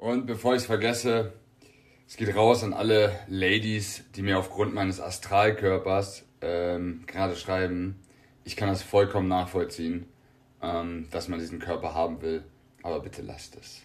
Und bevor ich es vergesse, es geht raus an alle Ladies, die mir aufgrund meines Astralkörpers ähm, gerade schreiben. Ich kann das vollkommen nachvollziehen, ähm, dass man diesen Körper haben will, aber bitte lasst es.